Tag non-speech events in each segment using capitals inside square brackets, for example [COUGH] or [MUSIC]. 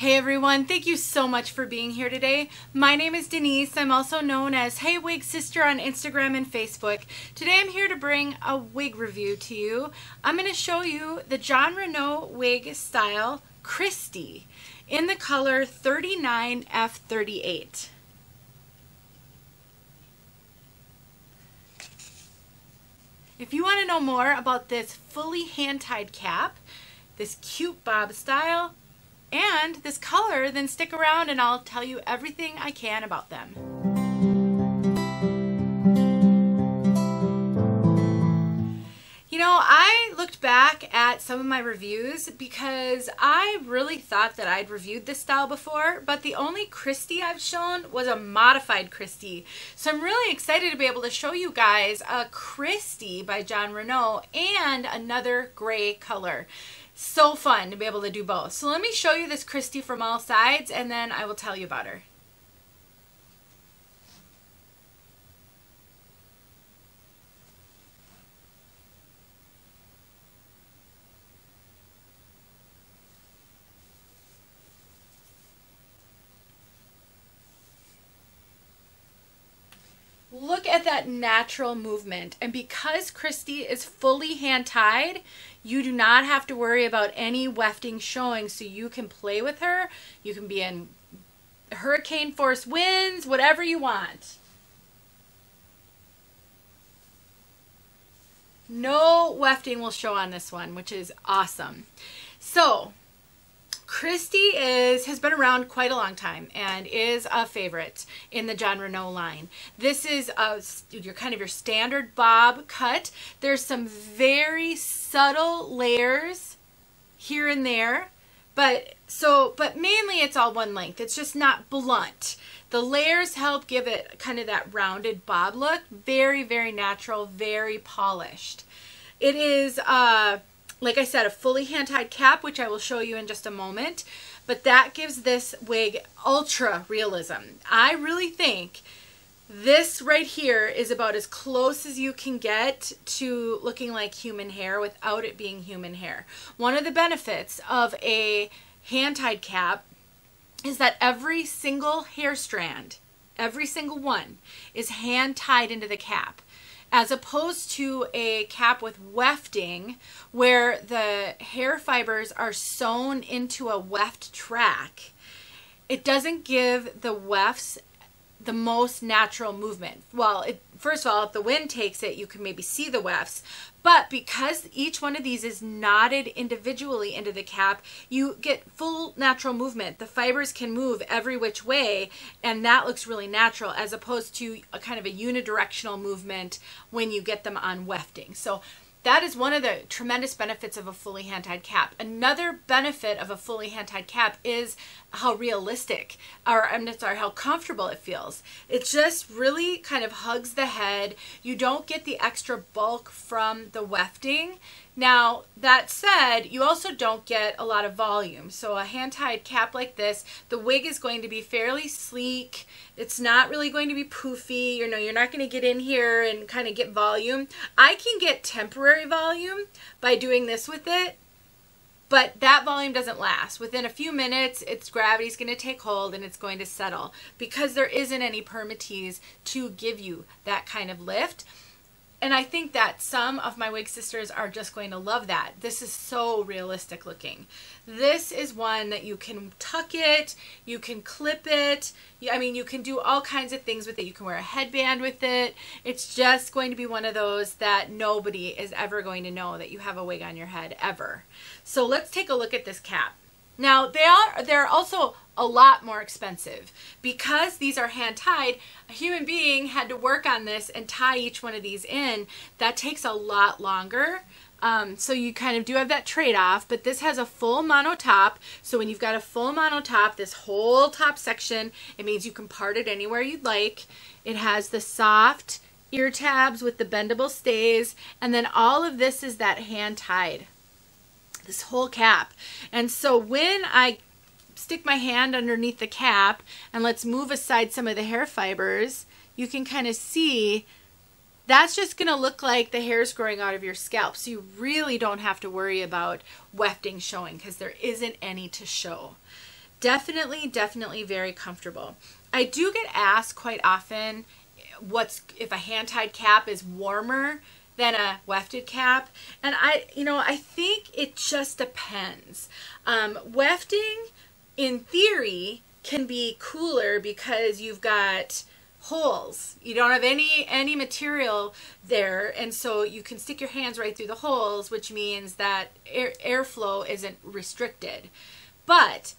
Hey everyone, thank you so much for being here today. My name is Denise. I'm also known as Hey Wig Sister on Instagram and Facebook. Today I'm here to bring a wig review to you. I'm going to show you the Jon Renau wig style Kristi in the color 39F38. If you want to know more about this fully hand-tied cap, this cute bob style, and this color, then stick around and I'll tell you everything I can about them. You know, I looked back at some of my reviews because I really thought that I'd reviewed this style before, but the only Kristi I've shown was a modified Kristi. So I'm really excited to be able to show you guys a Kristi by Jon Renau and another gray color so fun to be able to do both. So let me show you this Kristi from all sides and then I will tell you about her. Look at that natural movement. And because Kristi is fully hand tied, you do not have to worry about any wefting showing. So you can play with her. You can be in hurricane force winds, whatever you want. No wefting will show on this one, which is awesome. So Kristi is has been around quite a long time and is a favorite in the Jon Renau line. This is a, your kind of your standard bob cut. There's some very subtle layers here and there, but so but mainly it's all one length. It's just not blunt. The layers help give it kind of that rounded bob look. Very, very natural, very polished. It is uh like I said, a fully hand-tied cap, which I will show you in just a moment. But that gives this wig ultra realism. I really think this right here is about as close as you can get to looking like human hair without it being human hair. One of the benefits of a hand-tied cap is that every single hair strand, every single one, is hand-tied into the cap as opposed to a cap with wefting where the hair fibers are sewn into a weft track. It doesn't give the wefts the most natural movement. Well, it, first of all, if the wind takes it, you can maybe see the wefts. But because each one of these is knotted individually into the cap, you get full natural movement. The fibers can move every which way, and that looks really natural as opposed to a kind of a unidirectional movement when you get them on wefting. So that is one of the tremendous benefits of a fully hand-tied cap. Another benefit of a fully hand-tied cap is how realistic, or I'm sorry, how comfortable it feels. It just really kind of hugs the head. You don't get the extra bulk from the wefting. Now, that said, you also don't get a lot of volume. So a hand-tied cap like this, the wig is going to be fairly sleek. It's not really going to be poofy. You know, you're not going to get in here and kind of get volume. I can get temporary volume by doing this with it, but that volume doesn't last. Within a few minutes, its gravity is going to take hold and it's going to settle because there isn't any permatease to give you that kind of lift. And I think that some of my wig sisters are just going to love that. This is so realistic looking. This is one that you can tuck it, you can clip it. I mean, you can do all kinds of things with it. You can wear a headband with it. It's just going to be one of those that nobody is ever going to know that you have a wig on your head ever. So let's take a look at this cap. Now they are they're also a lot more expensive because these are hand tied. A human being had to work on this and tie each one of these in. That takes a lot longer. Um, so you kind of do have that trade-off, but this has a full mono top. So when you've got a full mono top, this whole top section, it means you can part it anywhere you'd like. It has the soft ear tabs with the bendable stays, and then all of this is that hand tied this whole cap. And so when I stick my hand underneath the cap and let's move aside some of the hair fibers, you can kind of see that's just going to look like the hairs growing out of your scalp. So you really don't have to worry about wefting showing because there isn't any to show. definitely, definitely very comfortable. I do get asked quite often what's if a hand tied cap is warmer than a wefted cap. And i you know i think it just depends. Um, wefting in theory can be cooler because you've got holes. You don't have any any material there and so you can stick your hands right through the holes which means that air, airflow isn't restricted. But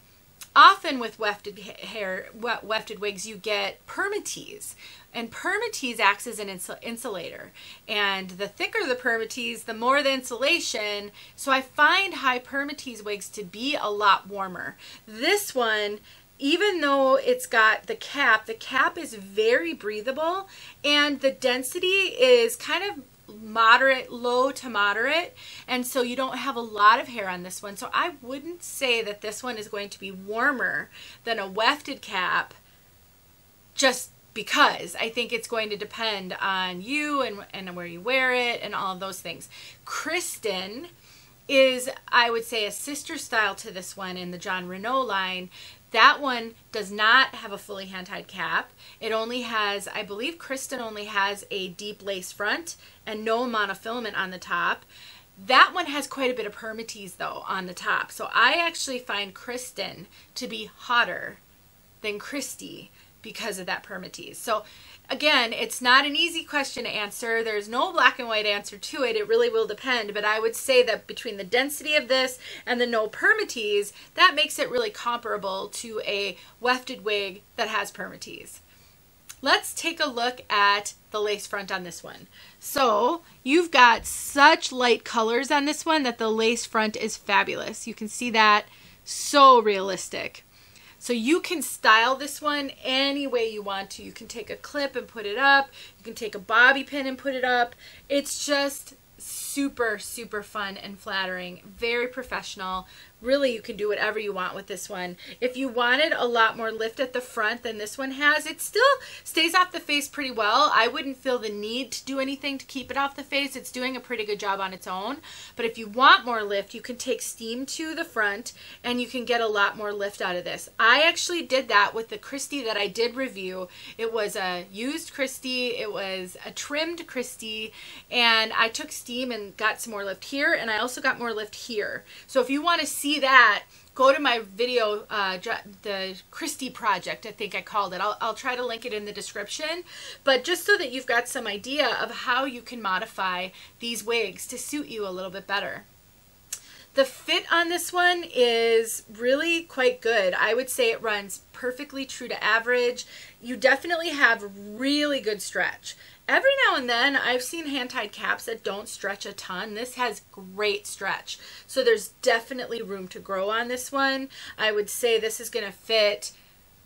often with wefted hair wefted wigs you get permatease. And permatease acts as an insulator. And the thicker the permatease the more the insulation. So i find high permatease wigs to be a lot warmer. This one even though it's got the cap, the cap is very breathable. And the density is kind of moderate, low to moderate. And so you don't have a lot of hair on this one. So I wouldn't say that this one is going to be warmer than a wefted cap just because I think it's going to depend on you and, and where you wear it and all of those things. Kristen is, I would say, a sister style to this one in the Jon Renau line that one does not have a fully hand-tied cap. It only has, I believe Kristen only has a deep lace front and no monofilament on the top. That one has quite a bit of permatease though on the top. So I actually find Kristen to be hotter than Kristi because of that permatease. So again, it's not an easy question to answer. There's no black and white answer to it. It really will depend. But I would say that between the density of this and the no permatease, that makes it really comparable to a wefted wig that has permatease. Let's take a look at the lace front on this one. So you've got such light colors on this one that the lace front is fabulous. You can see that so realistic. So you can style this one any way you want to. You can take a clip and put it up. You can take a bobby pin and put it up. It's just super, super fun and flattering. Very professional really you can do whatever you want with this one. If you wanted a lot more lift at the front than this one has, it still stays off the face pretty well. I wouldn't feel the need to do anything to keep it off the face. It's doing a pretty good job on its own. But if you want more lift, you can take steam to the front and you can get a lot more lift out of this. I actually did that with the Kristi that I did review. It was a used Kristi. it was a trimmed Kristi. and I took steam and got some more lift here, and I also got more lift here. So if you want to see see that, go to my video, uh, the Kristi Project, I think I called it. I'll, I'll try to link it in the description. But just so that you've got some idea of how you can modify these wigs to suit you a little bit better. The fit on this one is really quite good. I would say it runs perfectly true to average. You definitely have really good stretch. Every now and then I've seen hand-tied caps that don't stretch a ton. This has great stretch. So there's definitely room to grow on this one. I would say this is going to fit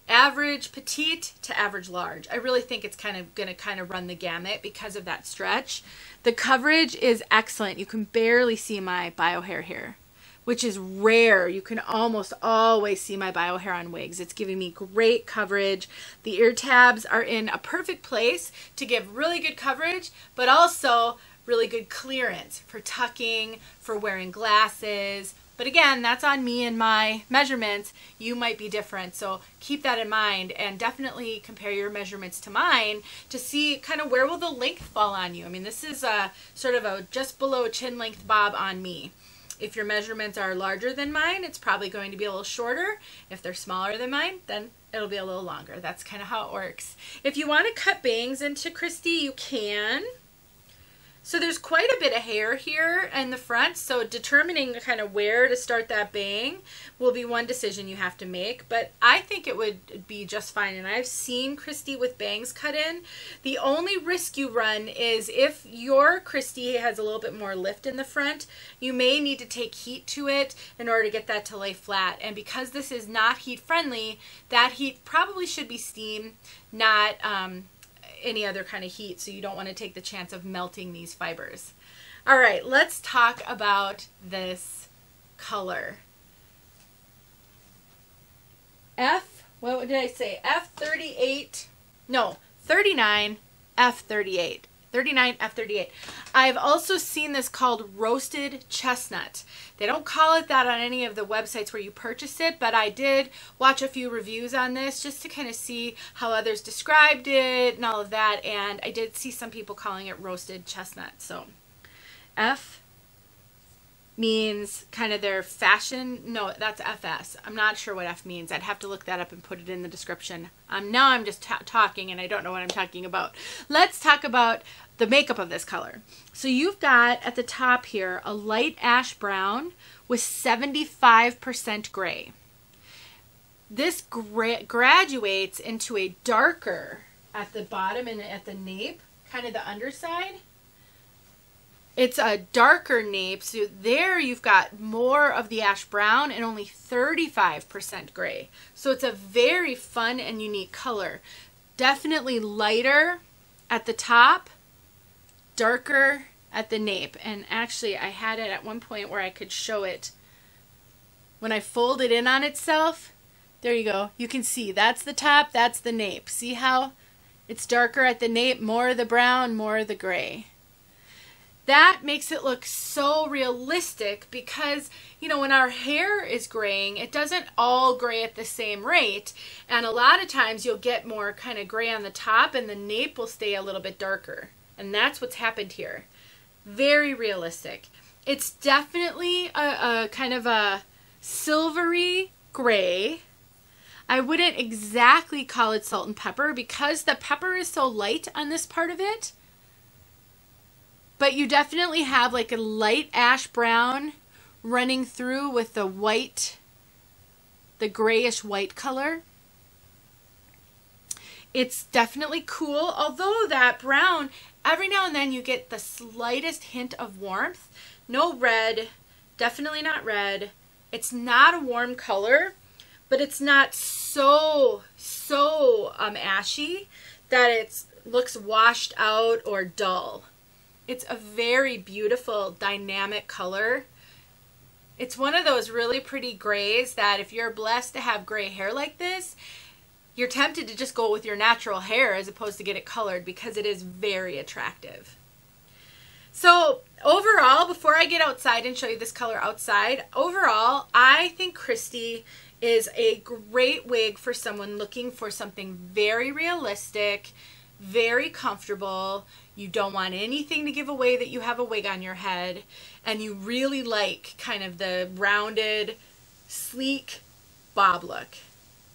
average petite to average large. I really think it's kind of going to kind of run the gamut because of that stretch. The coverage is excellent. You can barely see my bio hair here which is rare. You can almost always see my bio hair on wigs. It's giving me great coverage. The ear tabs are in a perfect place to give really good coverage, but also really good clearance for tucking, for wearing glasses. But again, that's on me and my measurements. You might be different. So keep that in mind and definitely compare your measurements to mine to see kind of where will the length fall on you. I mean, this is a sort of a just below chin length bob on me. If your measurements are larger than mine, it's probably going to be a little shorter. If they're smaller than mine, then it'll be a little longer. That's kind of how it works. If you want to cut bangs into Kristi, you can. So there's quite a bit of hair here in the front, so determining kind of where to start that bang will be one decision you have to make, but I think it would be just fine, and I've seen Kristi with bangs cut in. The only risk you run is if your Kristi has a little bit more lift in the front, you may need to take heat to it in order to get that to lay flat, and because this is not heat friendly, that heat probably should be steam, not um, any other kind of heat, so you don't want to take the chance of melting these fibers. All right, let's talk about this color. F, what did I say? F38, no, 39, F38. 39 F38. I've also seen this called roasted chestnut. They don't call it that on any of the websites where you purchase it, but I did watch a few reviews on this just to kind of see how others described it and all of that. And I did see some people calling it roasted chestnut. So F means kind of their fashion. No, that's FS. I'm not sure what F means. I'd have to look that up and put it in the description. Um, now I'm just talking and I don't know what I'm talking about. Let's talk about the makeup of this color. So you've got at the top here a light ash brown with 75% gray. This gra graduates into a darker at the bottom and at the nape, kind of the underside it's a darker nape, so there you've got more of the ash brown and only 35% gray. So it's a very fun and unique color. Definitely lighter at the top, darker at the nape. And actually I had it at one point where I could show it. When I fold it in on itself, there you go. You can see that's the top, that's the nape. See how it's darker at the nape, more of the brown, more of the gray that makes it look so realistic because you know when our hair is graying it doesn't all gray at the same rate. And a lot of times you'll get more kind of gray on the top and the nape will stay a little bit darker. And that's what's happened here. Very realistic. It's definitely a, a kind of a silvery gray. I wouldn't exactly call it salt and pepper because the pepper is so light on this part of it but you definitely have like a light ash brown running through with the white, the grayish white color. It's definitely cool, although that brown, every now and then you get the slightest hint of warmth. No red, definitely not red. It's not a warm color, but it's not so, so um, ashy that it looks washed out or dull. It's a very beautiful, dynamic color. It's one of those really pretty grays that if you're blessed to have gray hair like this, you're tempted to just go with your natural hair as opposed to get it colored because it is very attractive. So overall, before I get outside and show you this color outside, overall, I think Kristi is a great wig for someone looking for something very realistic, very comfortable. You don't want anything to give away that you have a wig on your head. And you really like kind of the rounded, sleek bob look.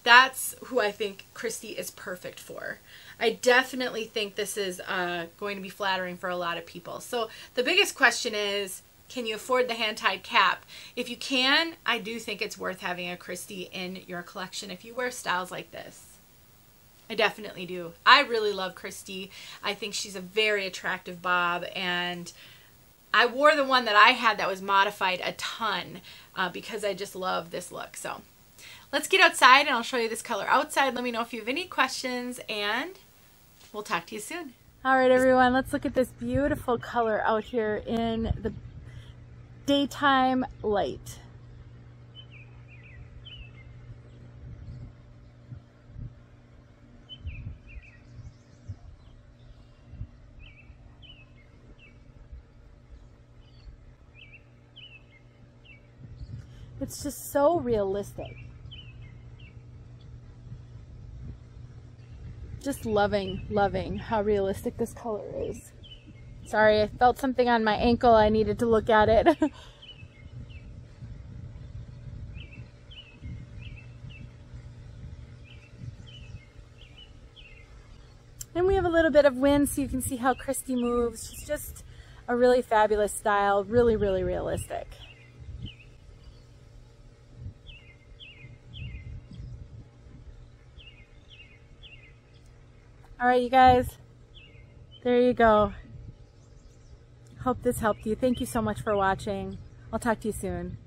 That's who I think Kristi is perfect for. I definitely think this is uh, going to be flattering for a lot of people. So the biggest question is, can you afford the hand-tied cap? If you can, I do think it's worth having a Kristi in your collection if you wear styles like this. I definitely do. I really love Kristi. I think she's a very attractive bob and I wore the one that I had that was modified a ton uh, because I just love this look. So let's get outside and I'll show you this color outside. Let me know if you have any questions and we'll talk to you soon. All right, everyone, let's look at this beautiful color out here in the daytime light. It's just so realistic. Just loving, loving how realistic this color is. Sorry, I felt something on my ankle. I needed to look at it. [LAUGHS] and we have a little bit of wind so you can see how Kristi moves. She's just a really fabulous style, really, really realistic. All right, you guys, there you go. Hope this helped you. Thank you so much for watching. I'll talk to you soon.